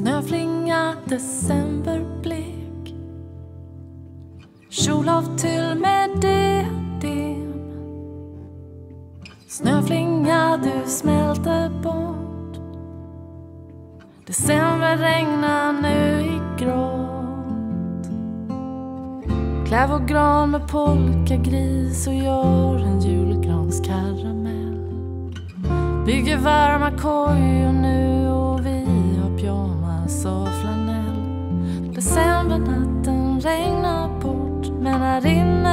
Snöflinga decemberblek. Kjolavtyll med diadem. Snöflinga du smälter bort. December regnar nu i grått. Klä vår gran med polkagris och gör en julgranskaramell. Bygger varma kojor nu jeans och flanell. Decembernatten regnar bort men här inne